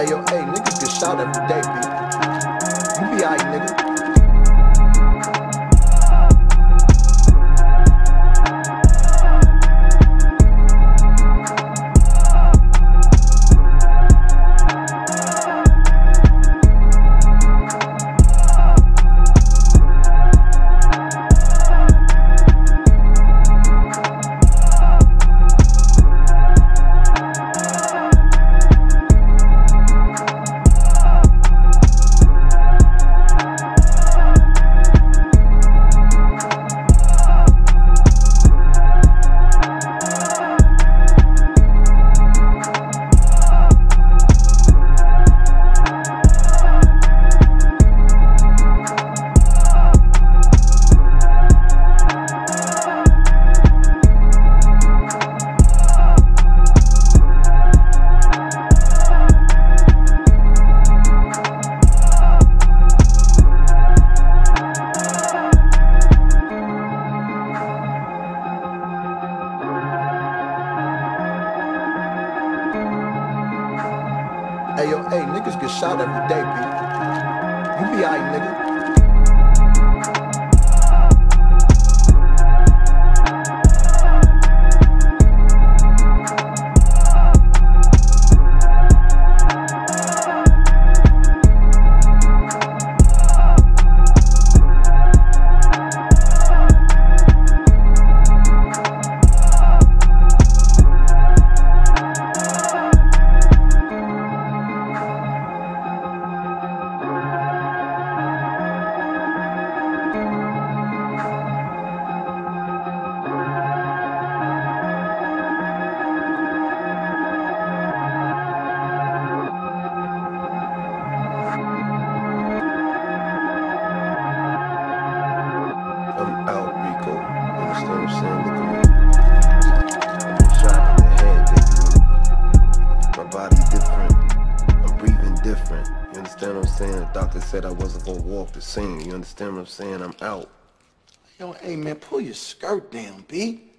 Hey yo, hey, niggas get shot every day, B. You be alright, nigga. Hey yo, hey, niggas get shot every day, B. You be alright, nigga. Shot in the head. My body different. I'm breathing different. You understand what I'm saying? The doctor said I wasn't gonna walk the same. You understand what I'm saying? I'm out. Yo, hey man, pull your skirt down, B.